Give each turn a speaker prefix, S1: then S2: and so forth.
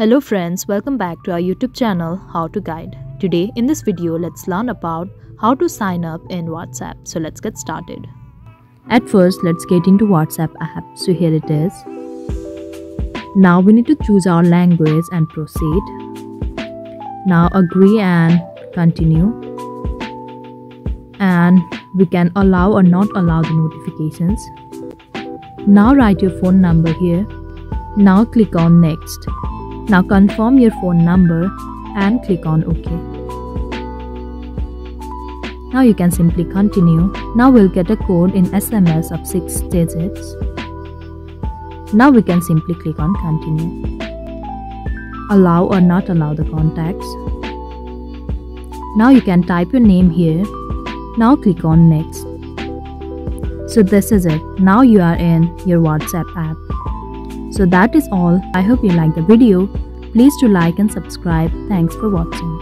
S1: Hello friends, welcome back to our YouTube channel How to Guide. Today in this video, let's learn about how to sign up in WhatsApp. So let's get started. At first, let's get into WhatsApp app. So here it is. Now we need to choose our language and proceed. Now agree and continue. And we can allow or not allow the notifications. Now write your phone number here. Now click on next. Now confirm your phone number and click on OK. Now you can simply continue. Now we'll get a code in SMS of 6 digits. Now we can simply click on continue. Allow or not allow the contacts. Now you can type your name here. Now click on next. So this is it. Now you are in your WhatsApp app. So that is all. I hope you liked the video. Please do like and subscribe. Thanks for watching.